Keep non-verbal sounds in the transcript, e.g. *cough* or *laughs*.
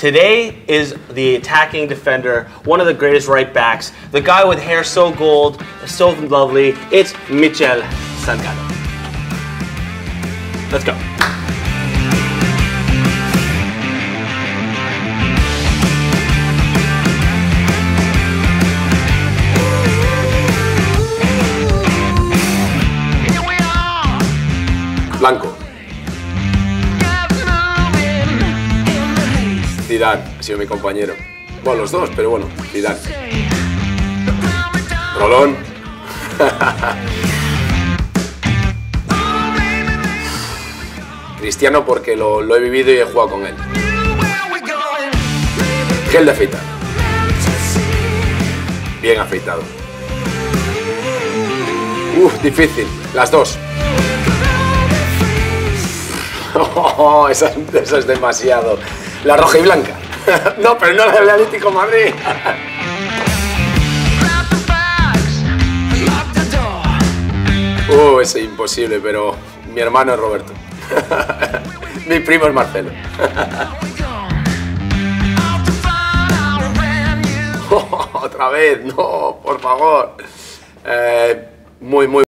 Today is the attacking defender, one of the greatest right backs, the guy with hair so gold, so lovely. It's Michel Salgado. Let's go. Blanco. Zidane ha sido mi compañero. Bueno, los dos, pero bueno, Zidane. Rolón. *laughs* Cristiano porque lo, he vivido y he jugado con él. Gel de afeitar. Bien afeitado. Uf, difícil. Las dos. *laughs* Oh, esa es demasiado. La roja y blanca. *laughs* No, pero no la del Atlético Madrid. *laughs* Uh, es imposible, pero mi hermano es Roberto. *laughs* Mi primo es Marcelo. Otra vez, no, por favor. Eh, muy, muy